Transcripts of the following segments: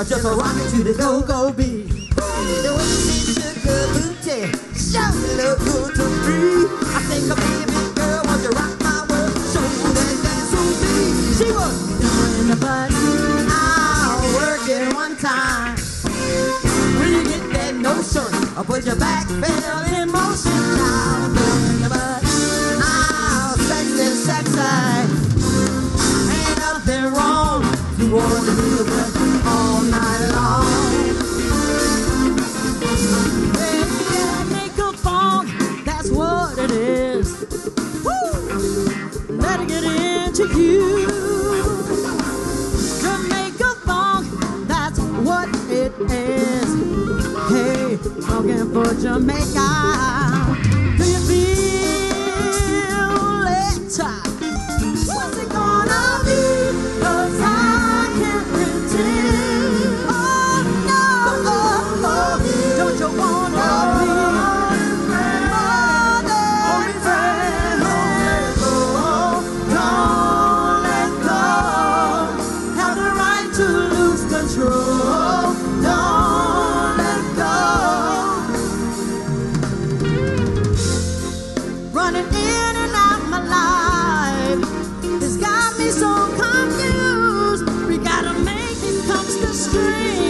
I just a rocket to the go-go beat. The way she shook her booty, sure look good to me. I think a baby girl wants to rock my world, show that dance on me. She was doing the butt, I'll work it one time. When you get that notion, I'll put your back pedal in motion. Now doing the butt, I'll sexy, sexy. Ain't nothing wrong to want to do for Jamaica. see.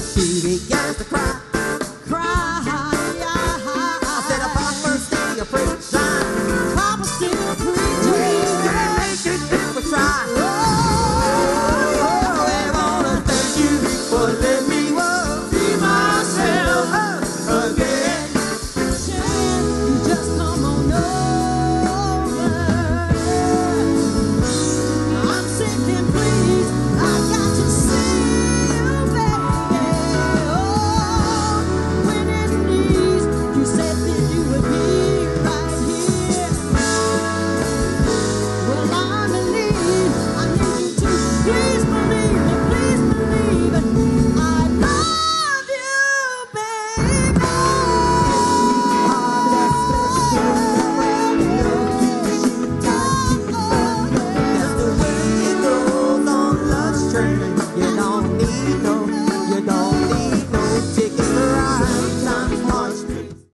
She began to cry.